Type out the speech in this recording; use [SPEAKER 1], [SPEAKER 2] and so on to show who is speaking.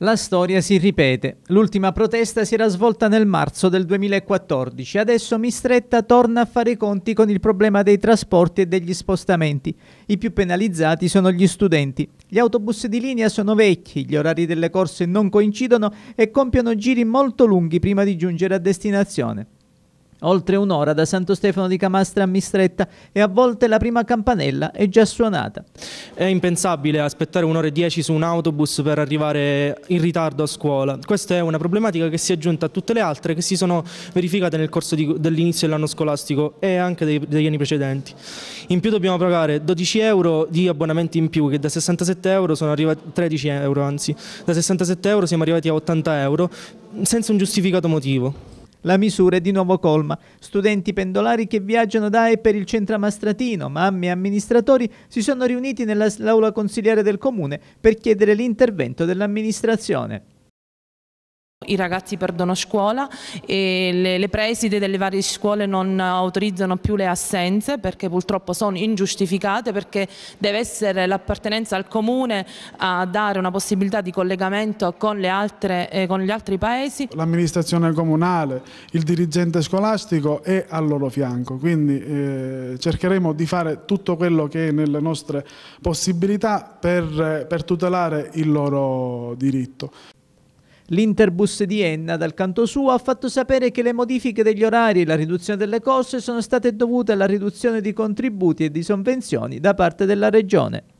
[SPEAKER 1] La storia si ripete. L'ultima protesta si era svolta nel marzo del 2014. Adesso Mistretta torna a fare i conti con il problema dei trasporti e degli spostamenti. I più penalizzati sono gli studenti. Gli autobus di linea sono vecchi, gli orari delle corse non coincidono e compiono giri molto lunghi prima di giungere a destinazione. Oltre un'ora da Santo Stefano di Camastra a Mistretta e a volte la prima campanella è già suonata.
[SPEAKER 2] È impensabile aspettare un'ora e dieci su un autobus per arrivare in ritardo a scuola. Questa è una problematica che si è aggiunta a tutte le altre che si sono verificate nel corso dell'inizio dell'anno scolastico e anche dei, degli anni precedenti. In più dobbiamo pagare 12 euro di abbonamenti in più che da 67 euro sono arrivati 13 euro anzi, da 67 euro siamo arrivati a 80 euro senza un giustificato motivo.
[SPEAKER 1] La misura è di nuovo colma. Studenti pendolari che viaggiano da e per il centro amastratino, mamme e amministratori si sono riuniti nell'aula consigliare del comune per chiedere l'intervento dell'amministrazione.
[SPEAKER 3] I ragazzi perdono scuola e le, le, preside delle varie scuole non autorizzano più le assenze perché purtroppo sono ingiustificate perché deve essere l'appartenenza al comune a dare una possibilità di collegamento con, altre, eh, con gli altri paesi.
[SPEAKER 4] L'amministrazione comunale, il dirigente scolastico è al loro fianco, quindi eh, cercheremo di fare tutto quello che è nelle nostre possibilità per, per tutelare il loro diritto.
[SPEAKER 1] L'Interbus di Enna, dal canto suo, ha fatto sapere che le modifiche degli orari e la riduzione delle corse sono state dovute alla riduzione di contributi e di sovvenzioni da parte della Regione.